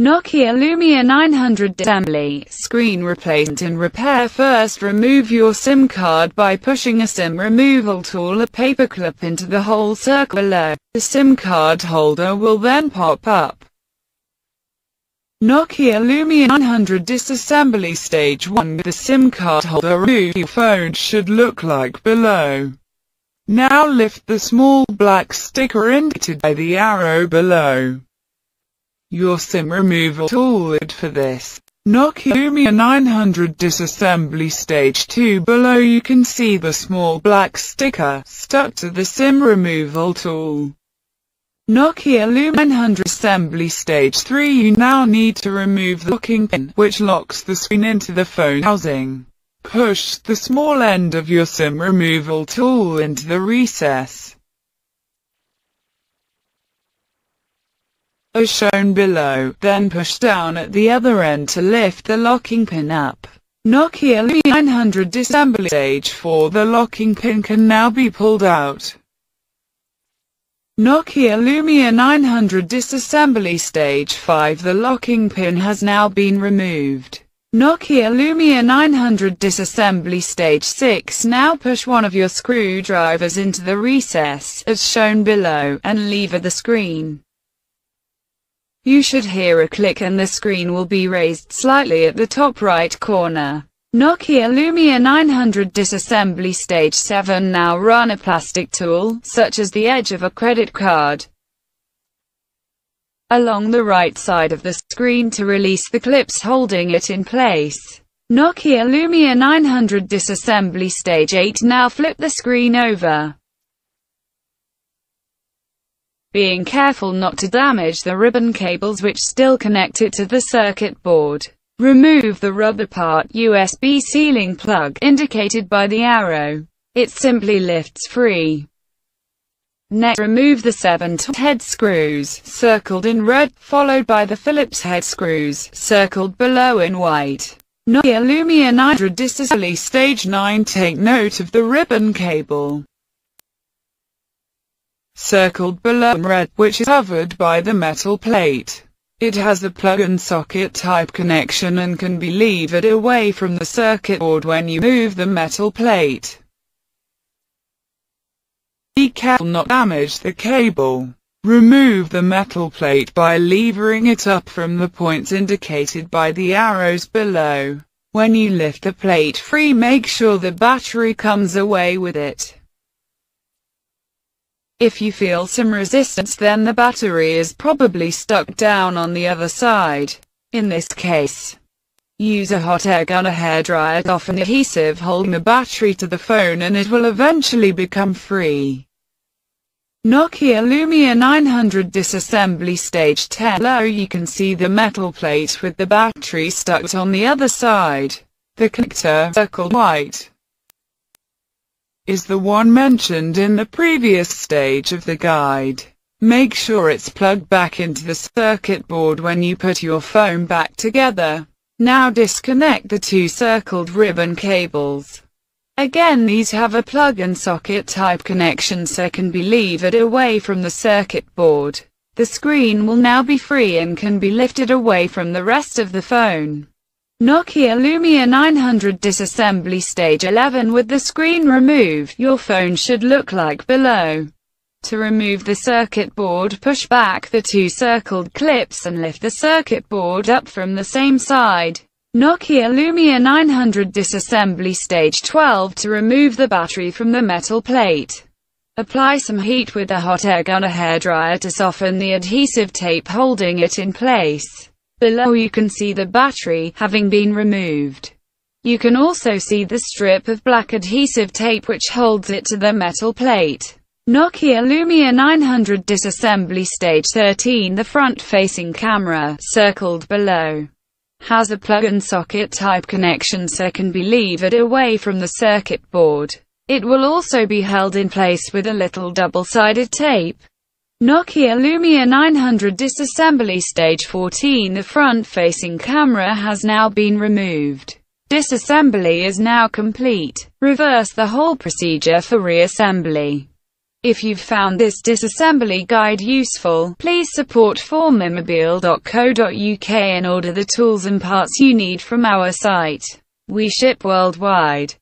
Nokia Lumia 900 assembly, screen replacement and repair First remove your SIM card by pushing a SIM removal tool a paperclip into the hole circle below. The SIM card holder will then pop up. Nokia Lumia 900 disassembly stage 1 with the SIM card holder removed your phone should look like below. Now lift the small black sticker indicated by the arrow below your SIM removal tool for this. Nokia Lumia 900 disassembly stage 2 below you can see the small black sticker stuck to the SIM removal tool. Nokia Lumia 900 assembly stage 3 you now need to remove the locking pin which locks the screen into the phone housing. Push the small end of your SIM removal tool into the recess. As shown below, then push down at the other end to lift the locking pin up. Nokia Lumia 900 disassembly stage 4 The locking pin can now be pulled out. Nokia Lumia 900 disassembly stage 5 The locking pin has now been removed. Nokia Lumia 900 disassembly stage 6 Now push one of your screwdrivers into the recess, as shown below, and lever the screen. You should hear a click and the screen will be raised slightly at the top right corner. Nokia Lumia 900 disassembly stage 7 now run a plastic tool, such as the edge of a credit card, along the right side of the screen to release the clips holding it in place. Nokia Lumia 900 disassembly stage 8 now flip the screen over being careful not to damage the ribbon cables which still connect it to the circuit board. Remove the rubber part USB sealing plug indicated by the arrow. It simply lifts free. Next, remove the seven head screws, circled in red, followed by the Phillips head screws, circled below in white. Nokia Lumia 900 disassembly stage 9 Take note of the ribbon cable circled below red, which is covered by the metal plate. It has a plug-and-socket type connection and can be levered away from the circuit board when you move the metal plate. Be careful not damage the cable. Remove the metal plate by levering it up from the points indicated by the arrows below. When you lift the plate free make sure the battery comes away with it. If you feel some resistance then the battery is probably stuck down on the other side. In this case, use a hot air gun or hairdryer soften the adhesive holding the battery to the phone and it will eventually become free. Nokia Lumia 900 disassembly stage 10 Below you can see the metal plate with the battery stuck on the other side. The connector, circled white, is the one mentioned in the previous stage of the guide. Make sure it's plugged back into the circuit board when you put your phone back together. Now disconnect the two circled ribbon cables. Again these have a plug and socket type connection so can be levered away from the circuit board. The screen will now be free and can be lifted away from the rest of the phone. Nokia Lumia 900 disassembly stage 11 with the screen removed, your phone should look like below. To remove the circuit board push back the two circled clips and lift the circuit board up from the same side. Nokia Lumia 900 disassembly stage 12 to remove the battery from the metal plate. Apply some heat with a hot air gun or hairdryer to soften the adhesive tape holding it in place. Below you can see the battery, having been removed. You can also see the strip of black adhesive tape which holds it to the metal plate. Nokia Lumia 900 disassembly stage 13 The front-facing camera, circled below, has a plug-and-socket type connection so can be levered away from the circuit board. It will also be held in place with a little double-sided tape. Nokia Lumia 900 disassembly stage 14 The front-facing camera has now been removed. Disassembly is now complete. Reverse the whole procedure for reassembly. If you've found this disassembly guide useful, please support formimobile.co.uk and order the tools and parts you need from our site. We ship worldwide.